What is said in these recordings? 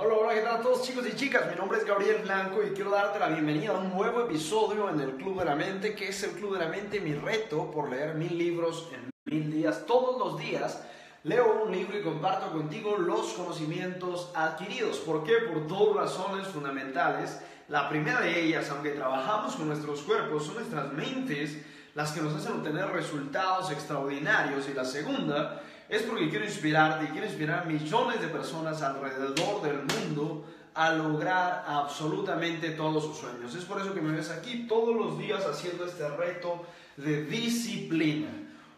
Hola, hola, ¿qué tal a todos chicos y chicas? Mi nombre es Gabriel Blanco y quiero darte la bienvenida a un nuevo episodio en el Club de la Mente, que es el Club de la Mente, mi reto por leer mil libros en mil días. Todos los días leo un libro y comparto contigo los conocimientos adquiridos. ¿Por qué? Por dos razones fundamentales. La primera de ellas, aunque trabajamos con nuestros cuerpos, son nuestras mentes las que nos hacen obtener resultados extraordinarios. Y la segunda es porque quiero inspirarte y quiero inspirar a millones de personas alrededor del mundo a lograr absolutamente todos sus sueños. Es por eso que me ves aquí todos los días haciendo este reto de disciplina.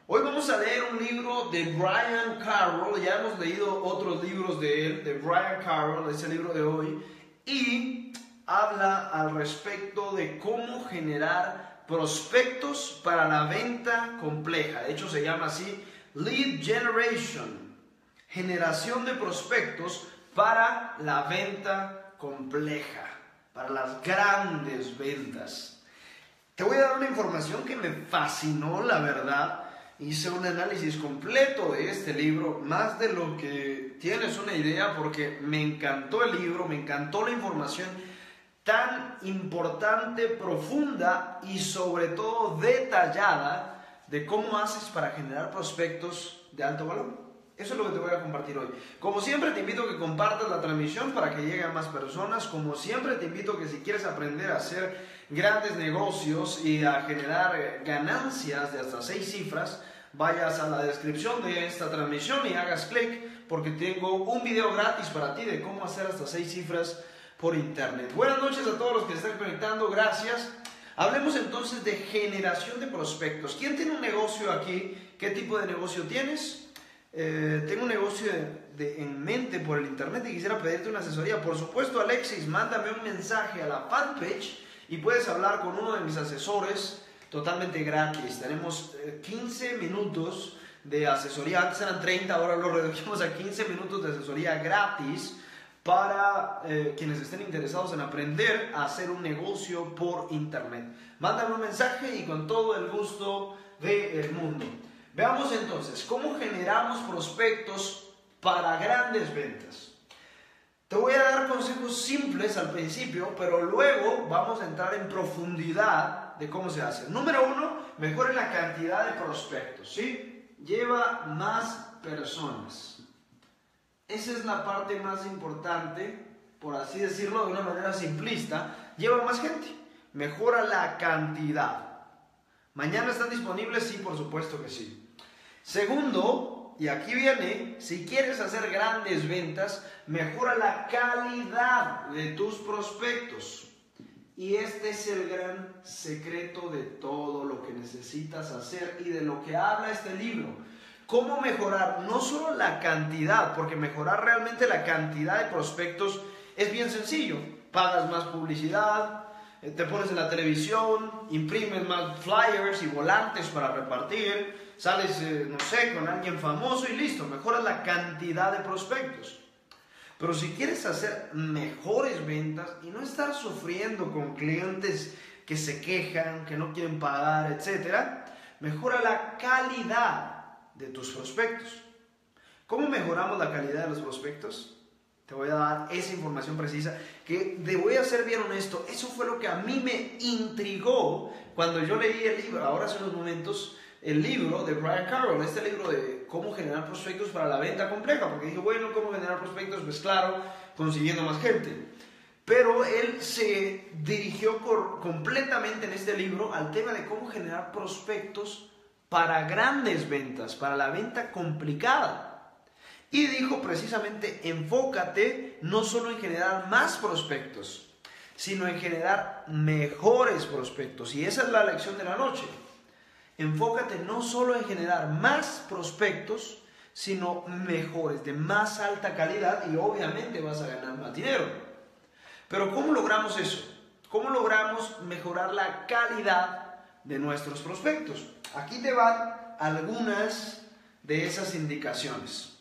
Hoy vamos a leer un libro de Brian Carroll, ya hemos leído otros libros de él, de Brian Carroll, ese libro de hoy, y habla al respecto de cómo generar prospectos para la venta compleja. De hecho se llama así Lead Generation, generación de prospectos para la venta compleja, para las grandes ventas. Te voy a dar una información que me fascinó, la verdad. Hice un análisis completo de este libro, más de lo que tienes una idea, porque me encantó el libro, me encantó la información tan importante, profunda y sobre todo detallada de cómo haces para generar prospectos de alto valor. Eso es lo que te voy a compartir hoy. Como siempre te invito a que compartas la transmisión para que llegue a más personas. Como siempre te invito a que si quieres aprender a hacer grandes negocios y a generar eh, ganancias de hasta seis cifras, vayas a la descripción de esta transmisión y hagas clic porque tengo un video gratis para ti de cómo hacer hasta seis cifras por internet. Buenas noches a todos los que están conectando. Gracias. Hablemos entonces de generación de prospectos. ¿Quién tiene un negocio aquí? ¿Qué tipo de negocio tienes? Eh, tengo un negocio en mente por el internet y quisiera pedirte una asesoría. Por supuesto, Alexis, mándame un mensaje a la fanpage y puedes hablar con uno de mis asesores totalmente gratis. Tenemos 15 eh, minutos de asesoría. Antes eran 30, ahora lo redujimos a 15 minutos de asesoría gratis para eh, quienes estén interesados en aprender a hacer un negocio por internet. Mándame un mensaje y con todo el gusto del mundo. Veamos entonces cómo generamos prospectos para grandes ventas. Te voy a dar consejos simples al principio, pero luego vamos a entrar en profundidad de cómo se hace. Número uno, mejore la cantidad de prospectos, ¿sí? Lleva más personas. Esa es la parte más importante, por así decirlo de una manera simplista. Lleva más gente, mejora la cantidad. ¿Mañana están disponibles? Sí, por supuesto que sí. Segundo, y aquí viene, si quieres hacer grandes ventas, mejora la calidad de tus prospectos. Y este es el gran secreto de todo lo que necesitas hacer y de lo que habla este libro cómo mejorar no solo la cantidad, porque mejorar realmente la cantidad de prospectos es bien sencillo. Pagas más publicidad, eh, te pones en la televisión, imprimes más flyers y volantes para repartir, sales, eh, no sé, con alguien famoso y listo, mejoras la cantidad de prospectos. Pero si quieres hacer mejores ventas y no estar sufriendo con clientes que se quejan, que no quieren pagar, etc., mejora la calidad de tus prospectos. ¿Cómo mejoramos la calidad de los prospectos? Te voy a dar esa información precisa que te voy a ser bien honesto, eso fue lo que a mí me intrigó cuando yo leí el libro, ahora hace unos momentos, el libro de Brian Carroll, este libro de cómo generar prospectos para la venta compleja, porque dije, bueno, ¿cómo generar prospectos? Pues claro, consiguiendo más gente. Pero él se dirigió completamente en este libro al tema de cómo generar prospectos para grandes ventas, para la venta complicada. Y dijo precisamente, enfócate no solo en generar más prospectos, sino en generar mejores prospectos. Y esa es la lección de la noche. Enfócate no solo en generar más prospectos, sino mejores, de más alta calidad y obviamente vas a ganar más dinero. Pero ¿cómo logramos eso? ¿Cómo logramos mejorar la calidad de nuestros prospectos. Aquí te van algunas de esas indicaciones.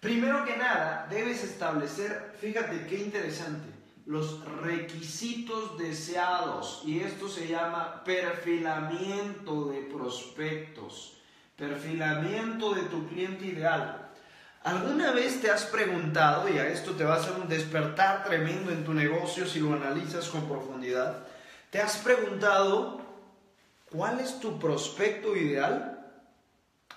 Primero que nada, debes establecer, fíjate qué interesante, los requisitos deseados. Y esto se llama perfilamiento de prospectos, perfilamiento de tu cliente ideal. ¿Alguna vez te has preguntado, y a esto te va a hacer un despertar tremendo en tu negocio si lo analizas con profundidad, te has preguntado cuál es tu prospecto ideal?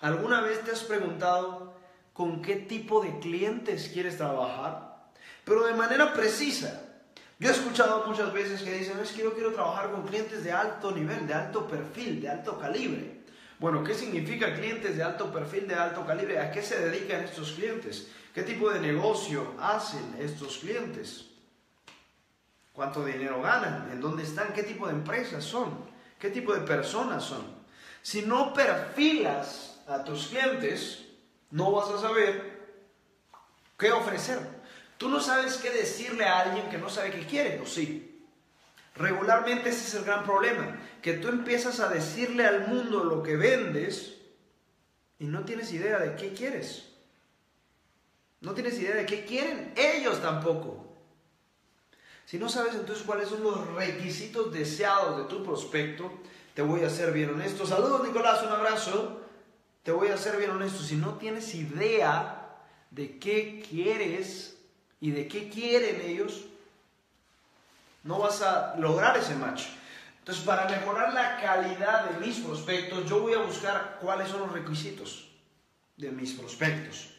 ¿Alguna vez te has preguntado con qué tipo de clientes quieres trabajar? Pero de manera precisa. Yo he escuchado muchas veces que dicen, es que yo quiero trabajar con clientes de alto nivel, de alto perfil, de alto calibre. Bueno, ¿qué significa clientes de alto perfil, de alto calibre? ¿A qué se dedican estos clientes? ¿Qué tipo de negocio hacen estos clientes? ¿Cuánto dinero ganan? ¿En dónde están? ¿Qué tipo de empresas son? ¿Qué tipo de personas son? Si no perfilas a tus clientes, no vas a saber qué ofrecer. Tú no sabes qué decirle a alguien que no sabe qué quiere, ¿o sí? Regularmente ese es el gran problema, que tú empiezas a decirle al mundo lo que vendes y no tienes idea de qué quieres. No tienes idea de qué quieren ellos tampoco. Si no sabes entonces cuáles son los requisitos deseados de tu prospecto, te voy a ser bien honesto. Saludos Nicolás, un abrazo. Te voy a ser bien honesto. Si no tienes idea de qué quieres y de qué quieren ellos, no vas a lograr ese match. Entonces, para mejorar la calidad de mis prospectos, yo voy a buscar cuáles son los requisitos de mis prospectos.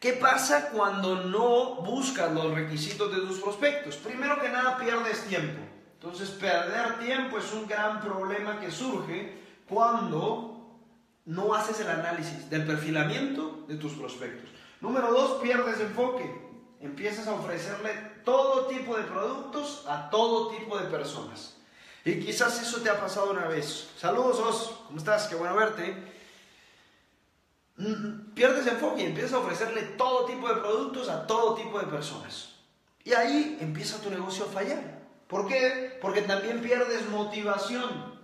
¿Qué pasa cuando no buscas los requisitos de tus prospectos? Primero que nada, pierdes tiempo. Entonces, perder tiempo es un gran problema que surge cuando no haces el análisis del perfilamiento de tus prospectos. Número dos, pierdes enfoque. Empiezas a ofrecerle todo tipo de productos a todo tipo de personas. Y quizás eso te ha pasado una vez. Saludos, Os. ¿Cómo estás? Qué bueno verte. Pierdes enfoque y empiezas a ofrecerle todo tipo de productos a todo tipo de personas. Y ahí empieza tu negocio a fallar. ¿Por qué? Porque también pierdes motivación.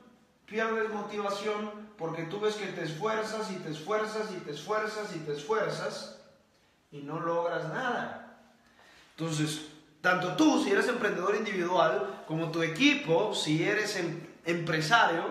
Pierdes motivación porque tú ves que te esfuerzas y te esfuerzas y te esfuerzas y te esfuerzas y no logras nada. Entonces, tanto tú, si eres emprendedor individual, como tu equipo, si eres em, empresario,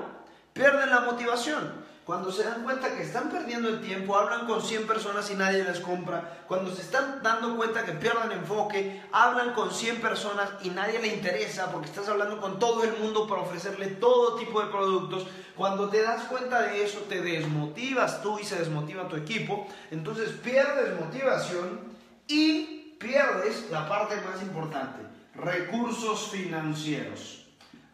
pierden la motivación. Cuando se dan cuenta que están perdiendo el tiempo, hablan con 100 personas y nadie les compra. Cuando se están dando cuenta que pierden enfoque, hablan con 100 personas y nadie le interesa porque estás hablando con todo el mundo para ofrecerle todo tipo de productos. Cuando te das cuenta de eso, te desmotivas tú y se desmotiva tu equipo. Entonces pierdes motivación y pierdes la parte más importante, recursos financieros.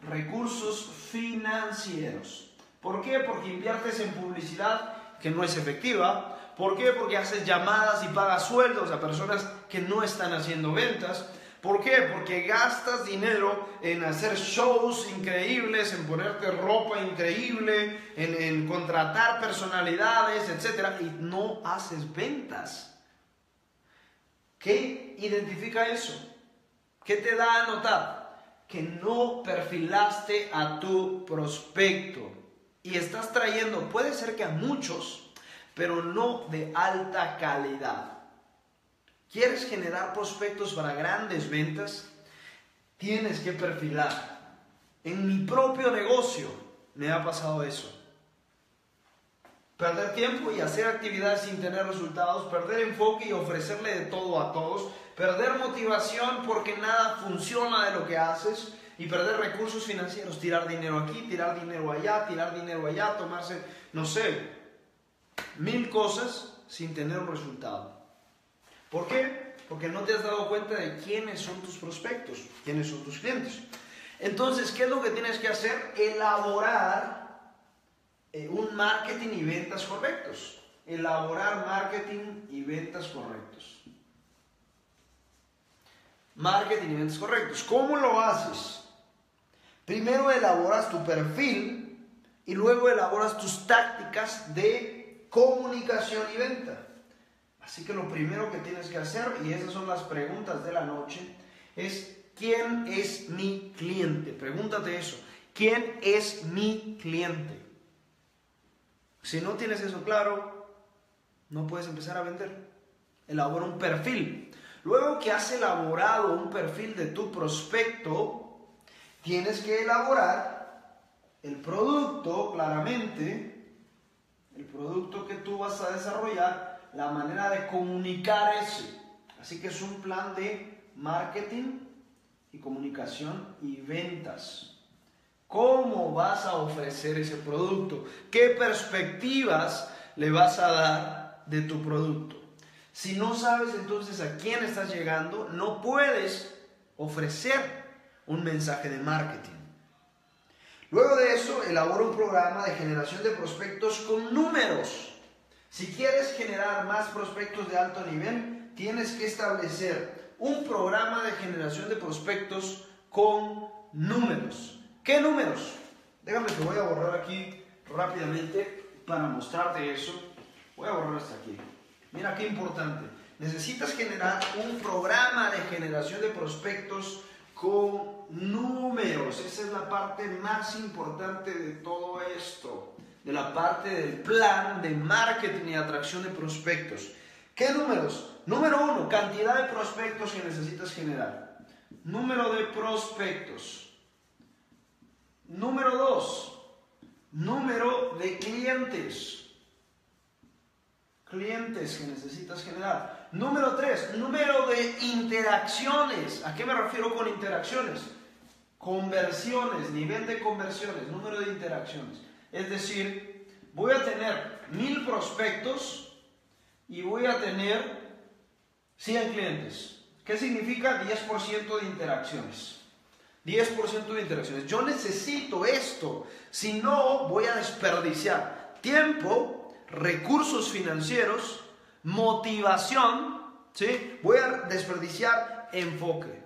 Recursos financieros. ¿Por qué? Porque inviertes en publicidad que no es efectiva. ¿Por qué? Porque haces llamadas y pagas sueldos a personas que no están haciendo ventas. ¿Por qué? Porque gastas dinero en hacer shows increíbles, en ponerte ropa increíble, en, contratar personalidades, etc. Y no haces ventas. ¿Qué identifica eso? ¿Qué te da a notar? Que no perfilaste a tu prospecto y estás trayendo, puede ser que a muchos, pero no de alta calidad. ¿Quieres generar prospectos para grandes ventas? Tienes que perfilar. En mi propio negocio me ha pasado eso. Perder tiempo y hacer actividades sin tener resultados, perder enfoque y ofrecerle de todo a todos, perder motivación porque nada funciona de lo que haces y perder recursos financieros, tirar dinero aquí, tirar dinero allá, tirar dinero allá, tomarse, no sé, mil cosas sin tener un resultado. ¿Por qué? Porque no te has dado cuenta de quiénes son tus prospectos, quiénes son tus clientes. Entonces, ¿qué es lo que tienes que hacer? Elaborar eh, un marketing y ventas correctos. Elaborar marketing y ventas correctos. Marketing y ventas correctos. ¿Cómo lo haces? Primero elaboras tu perfil y luego elaboras tus tácticas de comunicación y venta. Así que lo primero que tienes que hacer, y esas son las preguntas de la noche, es ¿quién es mi cliente? Pregúntate eso. ¿Quién es mi cliente? Si no tienes eso claro, no puedes empezar a vender. Elabora un perfil. Luego que has elaborado un perfil de tu prospecto, tienes que elaborar el producto claramente, el producto que tú vas a desarrollar la manera de comunicar eso. Así que es un plan de marketing y comunicación y ventas. ¿Cómo vas a ofrecer ese producto? ¿Qué perspectivas le vas a dar de tu producto? Si no sabes entonces a quién estás llegando, no puedes ofrecer un mensaje de marketing. Luego de eso, elabora un programa de generación de prospectos con números. Si quieres generar más prospectos de alto nivel, tienes que establecer un programa de generación de prospectos con números. ¿Qué números? Déjame que voy a borrar aquí rápidamente para mostrarte eso. Voy a borrar hasta aquí. Mira qué importante. Necesitas generar un programa de generación de prospectos con números. Esa es la parte más importante de todo esto, de la parte del plan de marketing y atracción de prospectos. ¿Qué números? Número uno, cantidad de prospectos que necesitas generar. Número de prospectos. Número dos, número de clientes clientes que necesitas generar. Número tres, número de interacciones. ¿A qué me refiero con interacciones? Conversiones, nivel de conversiones, número de interacciones. Es decir, voy a tener mil prospectos y voy a tener 100 clientes. ¿Qué significa 10% de interacciones? 10% de interacciones. Yo necesito esto, si no voy a desperdiciar tiempo recursos financieros, motivación, ¿sí? Voy a desperdiciar enfoque.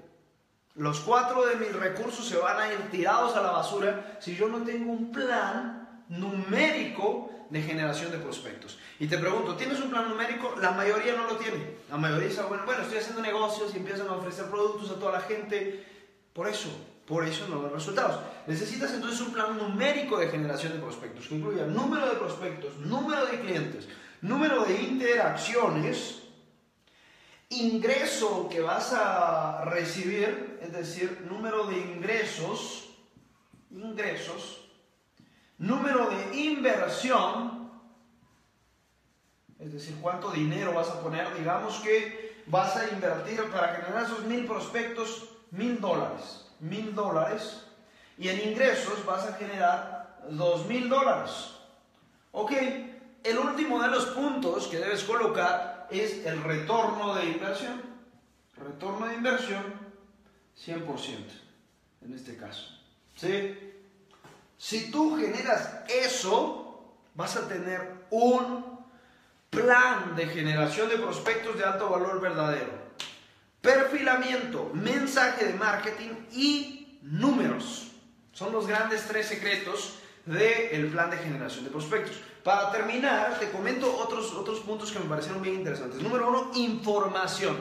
Los cuatro de mis recursos se van a ir tirados a la basura si yo no tengo un plan numérico de generación de prospectos. Y te pregunto, ¿tienes un plan numérico? La mayoría no lo tiene. La mayoría dice, bueno, bueno, estoy haciendo negocios y empiezan a ofrecer productos a toda la gente. Por eso, por eso no dan resultados. Necesitas entonces un plan numérico de generación de prospectos, que incluya número de prospectos, número de clientes, número de interacciones, ingreso que vas a recibir, es decir, número de ingresos, ingresos, número de inversión, es decir, cuánto dinero vas a poner, digamos que vas a invertir para generar esos mil prospectos, mil dólares mil dólares y en ingresos vas a generar dos mil dólares. Ok, el último de los puntos que debes colocar es el retorno de inversión. Retorno de inversión 100% en este caso. ¿Sí? Si tú generas eso, vas a tener un plan de generación de prospectos de alto valor verdadero perfilamiento, mensaje de marketing y números. Son los grandes tres secretos del plan de generación de prospectos. Para terminar, te comento otros, otros puntos que me parecieron bien interesantes. Número uno, información.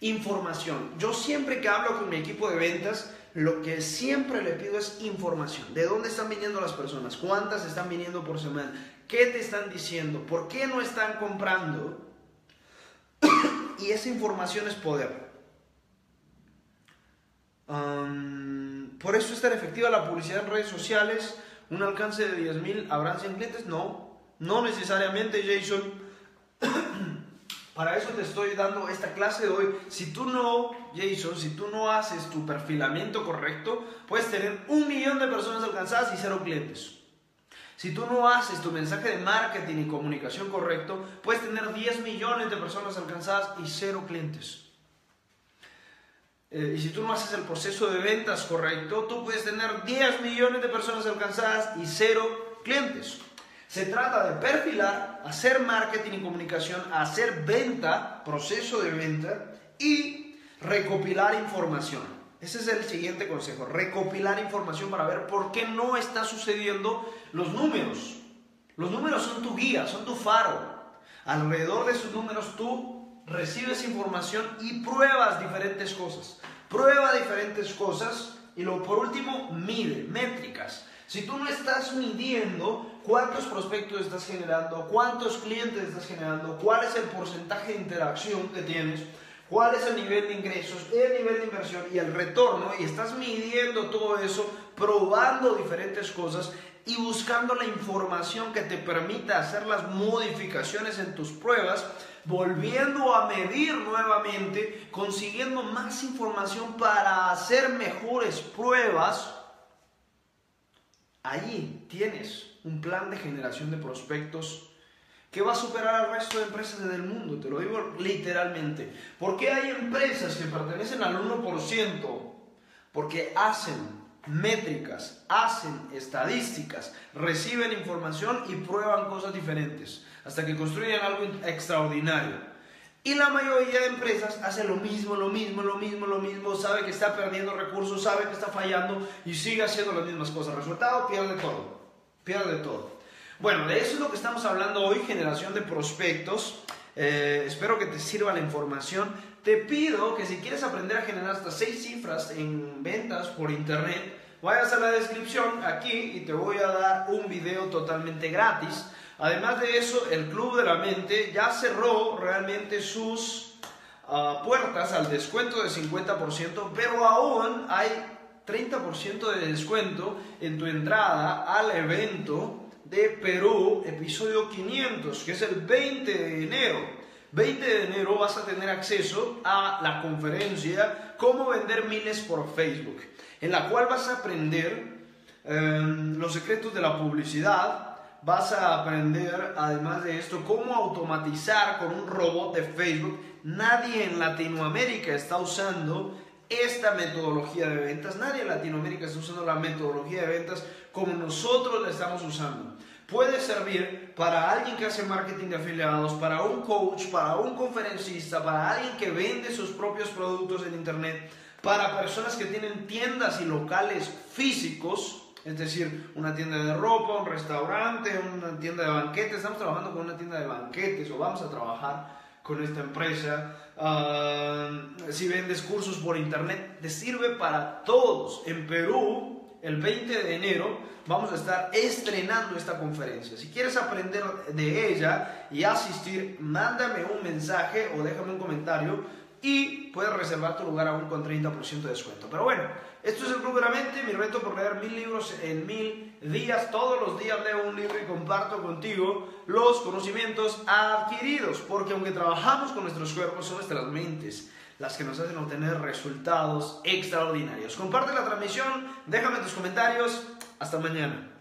Información. Yo siempre que hablo con mi equipo de ventas, lo que siempre le pido es información. ¿De dónde están viniendo las personas? ¿Cuántas están viniendo por semana? ¿Qué te están diciendo? ¿Por qué no están comprando? Y esa información es poder. por eso es tan efectiva la publicidad en redes sociales. Un alcance de 10.000, ¿habrán 100 clientes? No, no necesariamente, Jason. Para eso te estoy dando esta clase de hoy. Si tú no, Jason, si tú no haces tu perfilamiento correcto, puedes tener un millón de personas alcanzadas y cero clientes. Si tú no haces tu mensaje de marketing y comunicación correcto, puedes tener 10 millones de personas alcanzadas y cero clientes. Eh, y si tú no haces el proceso de ventas correcto, tú puedes tener 10 millones de personas alcanzadas y cero clientes. Se trata de perfilar, hacer marketing y comunicación, hacer venta, proceso de venta y recopilar información. Ese es el siguiente consejo, recopilar información para ver por qué no está sucediendo los números. Los números son tu guía, son tu faro. Alrededor de esos números tú recibes información y pruebas diferentes cosas. Prueba diferentes cosas y luego por último mide, métricas. Si tú no estás midiendo cuántos prospectos estás generando, cuántos clientes estás generando, cuál es el porcentaje de interacción que tienes, cuál es el nivel de ingresos, el nivel de inversión y el retorno, y estás midiendo todo eso, probando diferentes cosas, y buscando la información que te permita hacer las modificaciones en tus pruebas, volviendo a medir nuevamente, consiguiendo más información para hacer mejores pruebas, allí tienes un plan de generación de prospectos que va a superar al resto de empresas del mundo, te lo digo literalmente. ¿Por qué hay empresas que pertenecen al 1%? Porque hacen métricas, hacen estadísticas, reciben información y prueban cosas diferentes, hasta que construyen algo extraordinario. Y la mayoría de empresas hace lo mismo, lo mismo, lo mismo, lo mismo, sabe que está perdiendo recursos, sabe que está fallando y sigue haciendo las mismas cosas. Resultado, pierde todo, pierde todo. Bueno, de eso es lo que estamos hablando hoy, generación de prospectos. Eh, espero que te sirva la información. Te pido que si quieres aprender a generar hasta 6 cifras en ventas por internet, vayas a la descripción aquí y te voy a dar un video totalmente gratis. Además de eso, el Club de la Mente ya cerró realmente sus ah, puertas al descuento de 50%, pero aún hay 30% de descuento en tu entrada al evento de Perú, episodio 500, que es el 20 de enero. 20 de enero vas a tener acceso a la conferencia Cómo vender miles por Facebook, en la cual vas a aprender em, los secretos de la publicidad, vas a aprender además de esto cómo automatizar con un robot de Facebook. Nadie en Latinoamérica está usando esta metodología de ventas. Nadie en Latinoamérica está usando la metodología de ventas como nosotros la estamos usando. Puede servir para alguien que hace marketing de afiliados, para un coach, para un conferencista, para alguien que vende sus propios productos en Internet, para personas que tienen tiendas y locales físicos, es decir, una tienda de ropa, un restaurante, una tienda de banquetes. Estamos trabajando con una tienda de banquetes o vamos a trabajar con esta empresa. Ah, si vendes cursos por internet, te sirve para todos. En Perú, el 20 de enero, vamos a estar estrenando esta conferencia. Si quieres aprender de ella y asistir, mándame un mensaje o déjame un comentario y puedes reservar tu lugar aún con 30% de descuento. Pero bueno, esto es el Club de mi reto por leer mil libros en mil días. Todos los días leo un libro y comparto contigo los conocimientos adquiridos, porque aunque trabajamos con nuestros cuerpos, son nuestras mentes las que nos hacen obtener resultados extraordinarios. Comparte la transmisión, déjame tus comentarios. Hasta mañana.